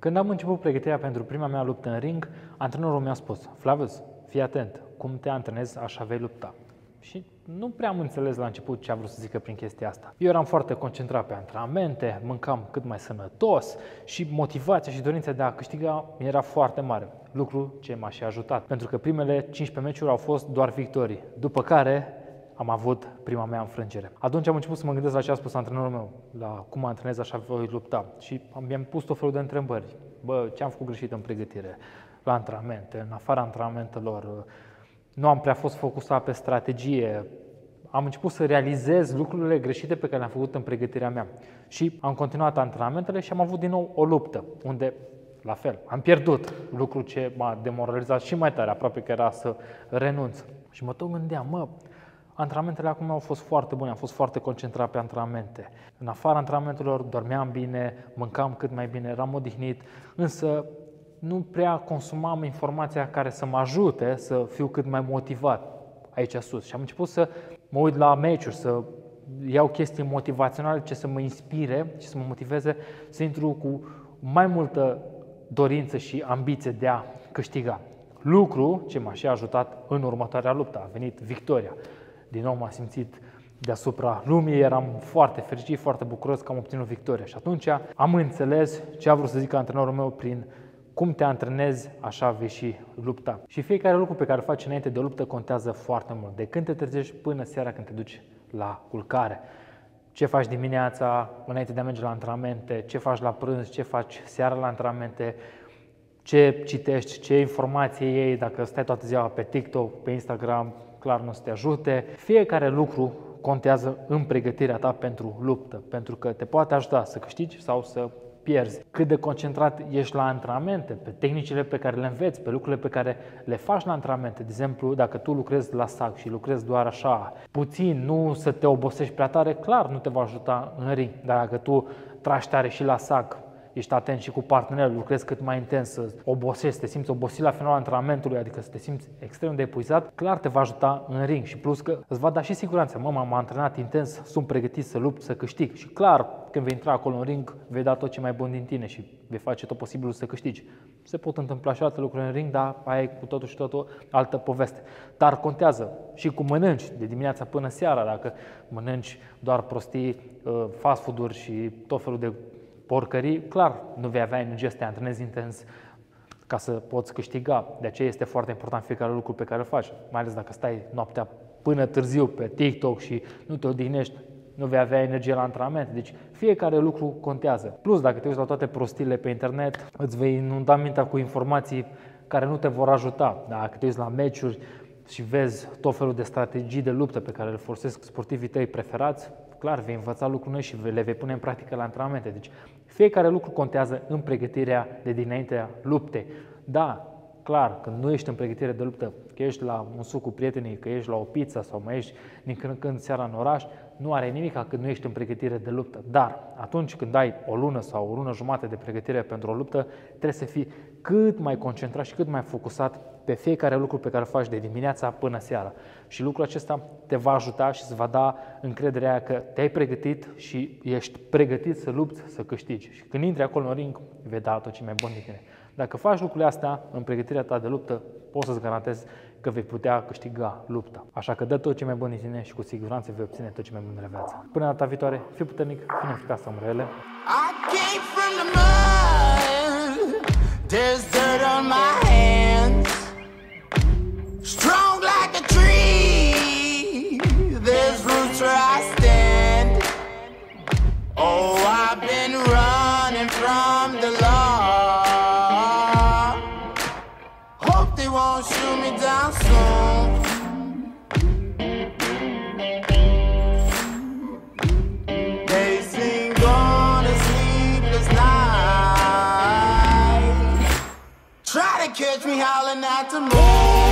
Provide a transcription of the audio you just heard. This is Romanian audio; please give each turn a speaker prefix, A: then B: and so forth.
A: Când am început pregătirea pentru prima mea luptă în ring, antrenorul mi-a spus, Flavius, fii atent, cum te antrenezi, așa vei lupta. Și nu prea am înțeles la început ce a vrut să zică prin chestia asta. Eu eram foarte concentrat pe antrenamente, mâncam cât mai sănătos și motivația și dorința de a câștiga era foarte mare. Lucru ce m-a și ajutat, pentru că primele 15 meciuri au fost doar victorii, după care am avut prima mea înfrângere. Atunci am început să mă gândesc la ce a spus antrenorul meu, la cum antrenez, așa voi lupta. Și mi-am pus tot felul de întrebări. Bă, ce am făcut greșit în pregătire? La antrenamente, în afara antrenamentelor, nu am prea fost focusat pe strategie, am început să realizez lucrurile greșite pe care le-am făcut în pregătirea mea. Și am continuat antrenamentele și am avut din nou o luptă, unde, la fel, am pierdut, lucru ce m-a demoralizat și mai tare, aproape că era să renunț. Și mă tot gândeam, mă, Antrenamentele acum au fost foarte bune, am fost foarte concentrat pe antrenamente. În afara antrenamentelor dormeam bine, mâncam cât mai bine, eram odihnit, însă nu prea consumam informația care să mă ajute să fiu cât mai motivat aici sus. Și am început să mă uit la meciuri, să iau chestii motivaționale ce să mă inspire, ce să mă motiveze să intru cu mai multă dorință și ambiție de a câștiga. Lucru ce m-a și ajutat în următoarea luptă. A venit victoria. Din nou m-a simțit deasupra lumii, eram foarte fericit, foarte bucuros că am obținut victoria. Și atunci am înțeles ce a vrut să zică antrenorul meu prin cum te antrenezi, așa vei și lupta. Și fiecare lucru pe care îl faci înainte de o luptă contează foarte mult. De când te trezești până seara când te duci la culcare. Ce faci dimineața înainte de a merge la antrenamente, ce faci la prânz, ce faci seara la antrenamente, ce citești, ce informații iei, dacă stai toată ziua pe TikTok, pe Instagram, clar nu o să te ajute. Fiecare lucru contează în pregătirea ta pentru luptă, pentru că te poate ajuta să câștigi sau să pierzi, cât de concentrat ești la antrenamente, pe tehnicile pe care le înveți, pe lucrurile pe care le faci la antrenamente. De exemplu, dacă tu lucrezi la sac și lucrezi doar așa, puțin, nu să te obosești prea tare, clar nu te va ajuta în ring. Dar dacă tu tragi tare și la sac, ești atent și cu partenerul, lucrezi cât mai intens, să obosești, să te simți obosit la finalul antrenamentului, adică să te simți extrem de epuizat, clar te va ajuta în ring și plus că îți va da și siguranță. Mă, m-am antrenat intens, sunt pregătit să lupt, să câștig și clar, când vei intra acolo în ring, vei da tot ce mai bun din tine și vei face tot posibilul să câștigi. Se pot întâmpla și alte lucruri în ring, dar aia e cu totul și totul altă poveste. Dar contează și cu mănânci de dimineața până seara, dacă mănânci doar prostii, uh, fast food-uri și tot felul de porcării, clar, nu vei avea energie să te antrenezi intens ca să poți câștiga. De aceea este foarte important fiecare lucru pe care îl faci, mai ales dacă stai noaptea până târziu pe TikTok și nu te odihnești, nu vei avea energie la antrenament. Deci fiecare lucru contează. Plus, dacă te uiți la toate prostile pe internet, îți vei inunda mintea cu informații care nu te vor ajuta. Dacă te uiți la meciuri și vezi tot felul de strategii de luptă pe care le folosesc sportivii tăi preferați, clar, vei învăța lucruri noi și le vei pune în practică la antrenamente. Deci fiecare lucru contează în pregătirea de dinaintea luptei. Da, clar, când nu ești în pregătire de luptă, că ești la un suc cu prietenii, că ești la o pizza sau mai ești din când în când seara în oraș, nu are nimic ca când nu ești în pregătire de luptă. Dar atunci când ai o lună sau o lună jumate de pregătire pentru o luptă, trebuie să fii cât mai concentrat și cât mai focusat pe fiecare lucru pe care îl faci de dimineața până seara. Și lucrul acesta te va ajuta și îți va da încrederea că te-ai pregătit și ești pregătit să lupți, să câștigi. Și când intri acolo în ring, vei da tot ce mai bun din tine. Dacă faci lucrurile astea în pregătirea ta de luptă, poți să-ți garantez că vei putea câștiga lupta. Așa că dă tot ce mai bun din tine și cu siguranță vei obține tot ce mai bun de la viață. Până data viitoare, fii puternic, fii eficace, Samuele. I came from the mud, there's dirt on my hands, strong like a tree, there's roots where I stand. Oh, I've been running from the law. Me down. Try to catch me howling at the moon.